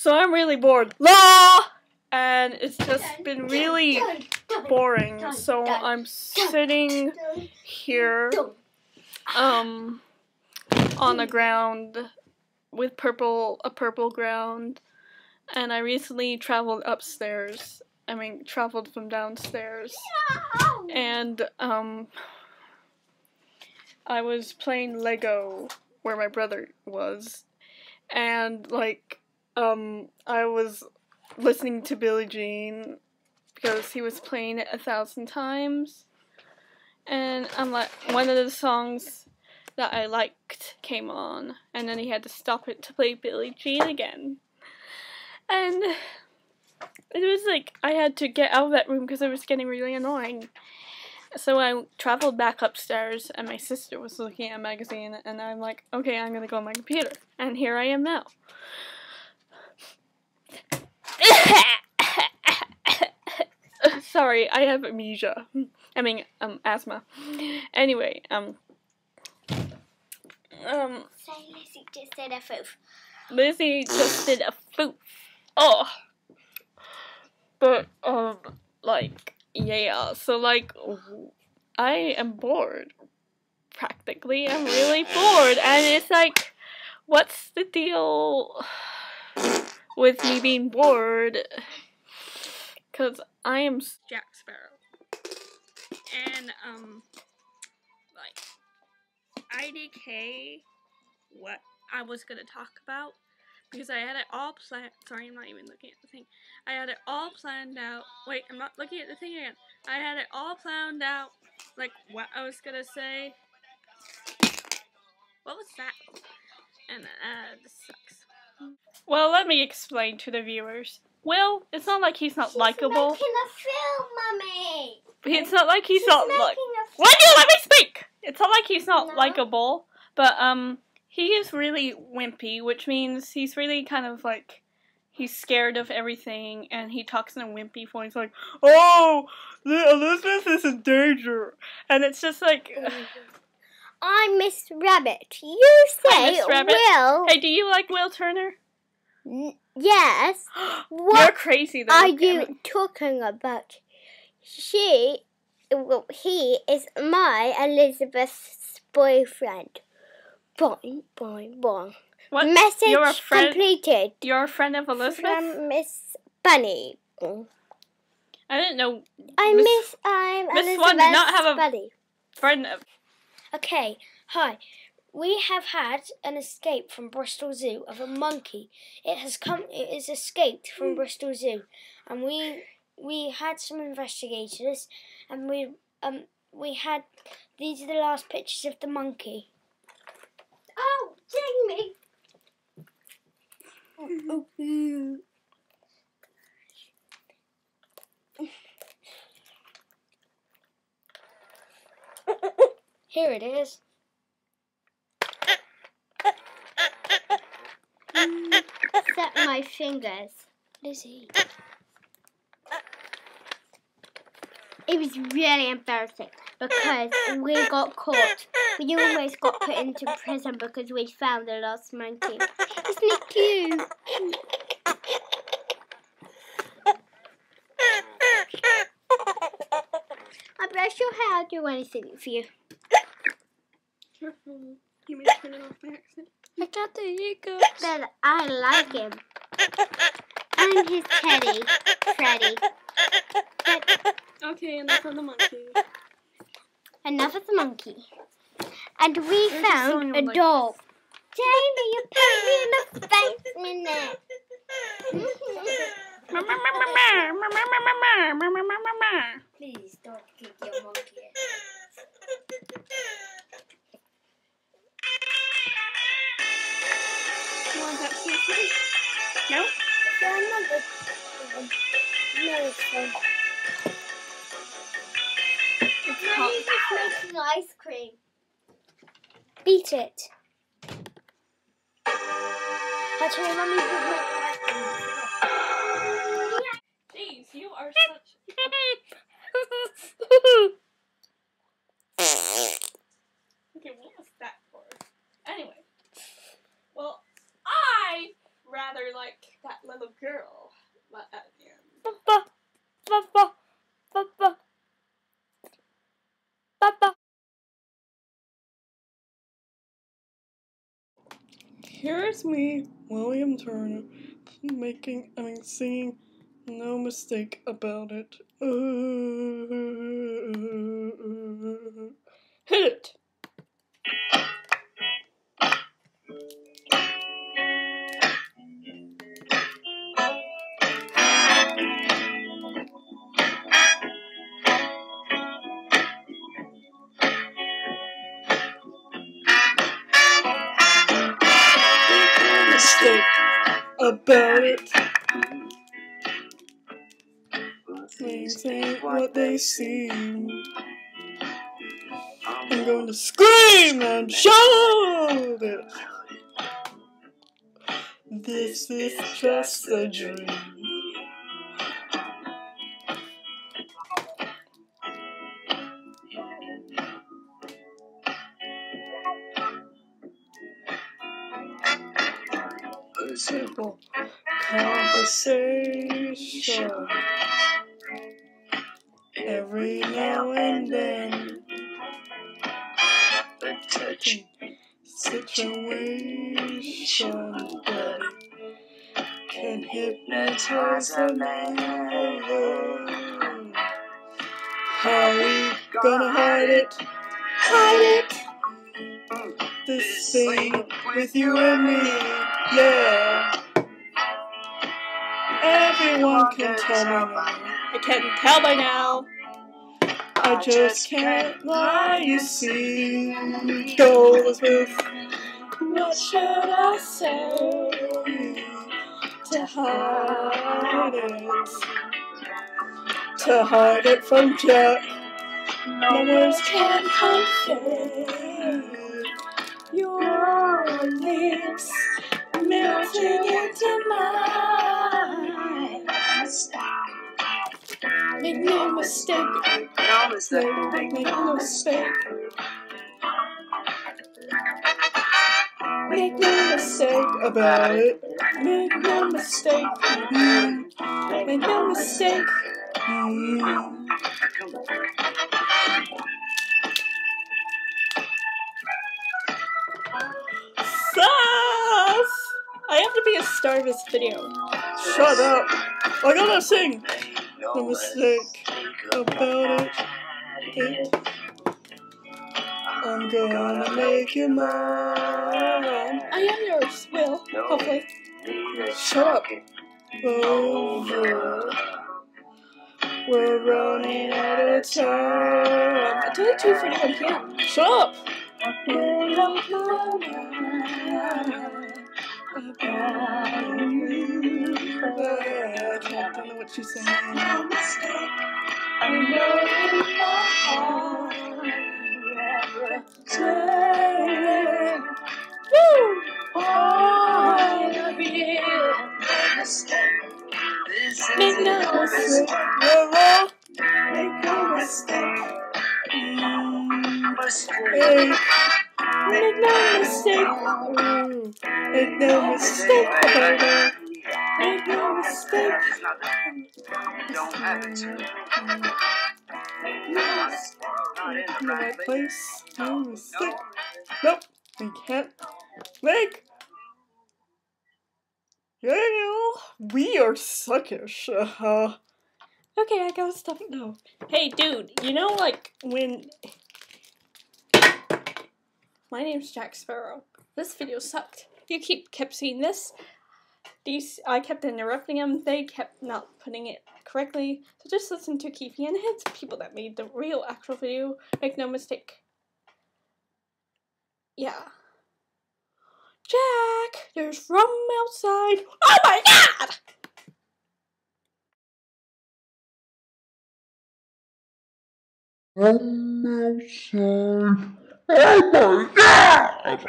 So I'm really bored. La! And it's just been really boring. So I'm sitting here um on the ground with purple a purple ground and I recently traveled upstairs. I mean traveled from downstairs. And um I was playing Lego where my brother was and like um I was listening to Billie Jean because he was playing it a thousand times. And I'm like one of the songs that I liked came on and then he had to stop it to play Billie Jean again. And it was like I had to get out of that room because it was getting really annoying. So I traveled back upstairs and my sister was looking at a magazine and I'm like okay I'm gonna go on my computer. And here I am now Sorry, I have amnesia. I mean, um, asthma. Anyway, um, um, Say Lizzie just did a foof. Lizzie just did a foof. Oh, but um, like, yeah. So like, I am bored. Practically, I'm really bored, and it's like, what's the deal with me being bored? Cause I am Jack Sparrow, and um, like IDK, what I was gonna talk about because I had it all planned. Sorry, I'm not even looking at the thing. I had it all planned out. Wait, I'm not looking at the thing again. I had it all planned out, like what I was gonna say. What was that? And uh, this sucks. Well, let me explain to the viewers. Will, it's not like he's not likable. Making a film, mummy. It's not like he's She's not like. Why do you let me speak? It's not like he's not No. likable, but um, he is really wimpy, which means he's really kind of like he's scared of everything, and he talks in a wimpy voice, like, "Oh, Elizabeth is in danger," and it's just like, I'm Miss Rabbit. You say Miss Rabbit. Will. "Hey, do you like Will Turner?" N- yes. You're crazy, though. are you talking about? She, well, he is my Elizabeth's boyfriend. Boing, boing, boing. What? Message You're a friend. completed You're a friend of Elizabeth. from Miss Bunny. I didn't know. I Miss- miss. I'm Miss Elizabeth's Swan did not have a- buddy. Friend of. Okay, hi. We have had an escape from Bristol Zoo of a monkey. It has come. It has escaped from Bristol Zoo, and we we had some investigators, and we um we had these are the last pictures of the monkey. Oh, Jamie! Here it is. My fingers. Lizzie. It was really embarrassing because we got caught. We almost got put into prison because we found the lost monkey. Isn't it cute? I brush your hair. I'll do anything for you. Careful. You may turn it off by accident. I got the hiccups. Then I like him. I'm his teddy, Freddy. But Okay, enough of the monkey. enough of the monkey. And we There's a found I a like. dog. Jamie, you put me in the face minute. Please It's No, hot. you're making ice cream. Beat it. Actually, let me put my Jeez, you are such. Okay, what was that for? Anyway. Well, I rather like that Here's me, William Turner, making, I mean, singing no mistake about it. hit it! About it. Things ain't what they seem. I'm going to scream and shout it. This is just a dream. A simple conversation every now and then. A touch situation that can hypnotize a man. How we gonna hide it? Hide it! This thing with you and me, yeah. Everyone can tell me now. I can tell by now. I just can't lie, you see. Goes with what should I say to hide it? To hide it from Jack. No words can convey your lips Make no mistake, No mistake, make, no mistake. Make no mistake about it. Make no mistake. Make no mistake. I have to be a star of this video. Shut up. I gotta sing. No mistake about it. it. I'm gonna make you mine. I am yours, Will. Hopefully. Shut up. Over. We're running out of time. It's only 2.41 p.m. Shut up. Made up about you. I can't don't know what she's saying. I know in my heart saying, Woo! All of you. Make no mistake, make no mistake. Make no mistake, mm, make no mistake about it. Make no mistake. In the right place, no mistake. Nope, we can't make. Yeah, we are suckish. Uh, okay, I gotta stop it now. Hey, dude, you know, like when. My name's Jack Sparrow. This video sucked. You keep kept seeing this. These I kept interrupting them. They kept not putting it correctly. So just listen to Keefy and his people that made the real actual video. Make no mistake. Yeah. Jack, there's rum outside. Oh my god! I'm outside. Oh my god!